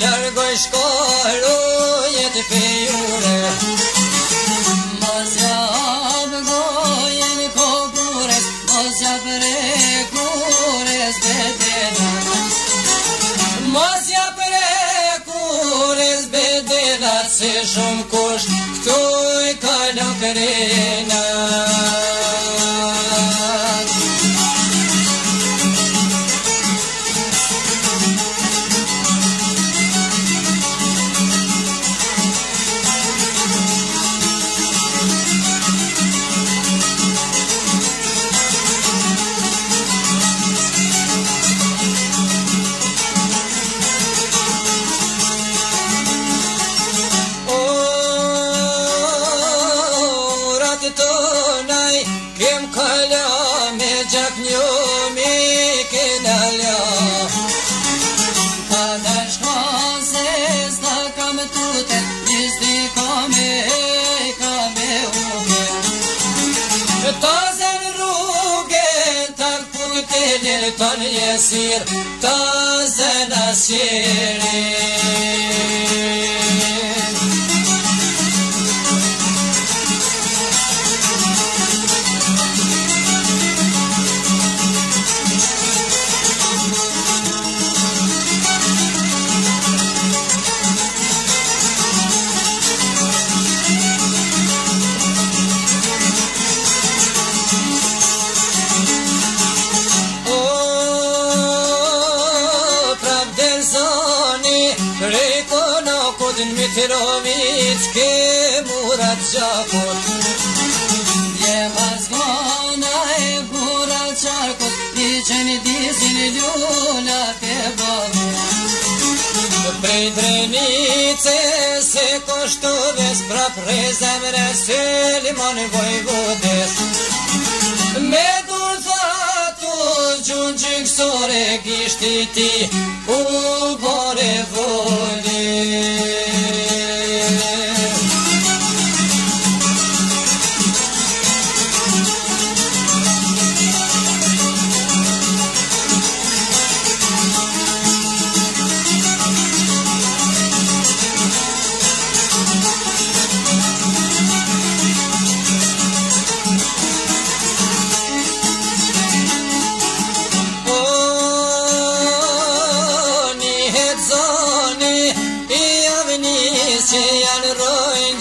të largoj shkollu jetë pejure Mosja abgoje në kokures, mosja prekures bedena Mosja prekures bedena, se shumë kush këtu i kalokrena Mosja shumë kush këtu i kalokrena نصير تازه نصيري Petrovic ke Murat Čakot Je vas gona e Murat Čakot I që një disin ljula ke bëhë Prej drenice se kështu ves Pra prej zemre se limon i voj vodes Me sore Gishti ti u bore voli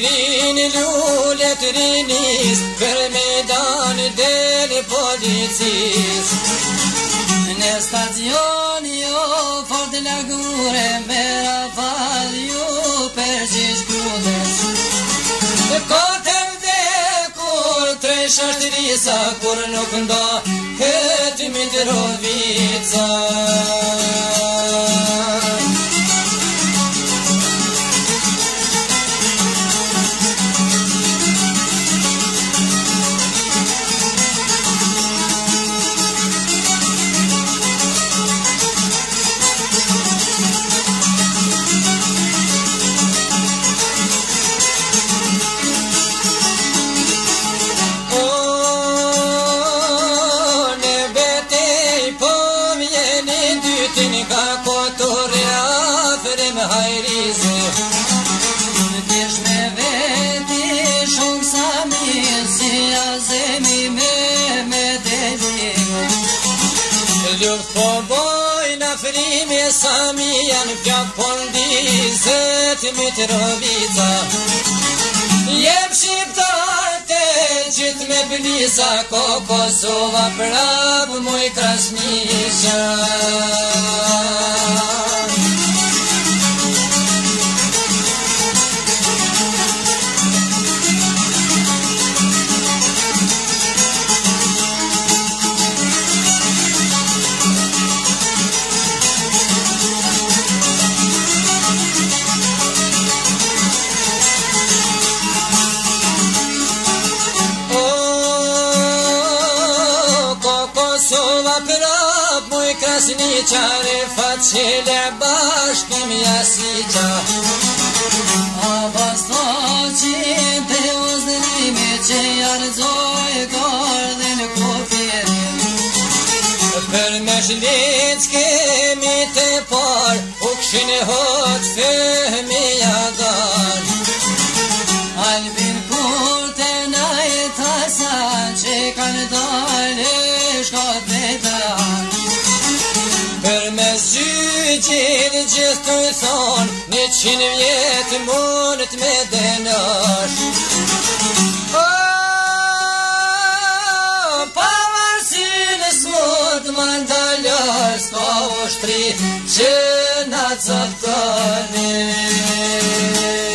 Shirin lule të rinis Për me danë deli policis Në stacion jo fort lagure Me rafal për qish kude Në kote dhe kur të shashtë risa Kur nuk nda këtë mitë rovica të të mitrovica Jep shqiptate qit me blisa Ko Kosova prab muj krasnisha Kosova prab Krasni qari fatë qile bashkim jasi qa Abas të qinë të uznërimi Që jarëzoj kardhen kofi e rinë Për me shlinë që kemi të parë Ukëshin e hotë fëmi a Albin kur të najtasar Që kanë dalë i Njëri gjithë të i thonë, një qinë vjetë mënë të me dhe nësh O, pa vërësi në smut më ndalës Pa vështri që në cëtë të një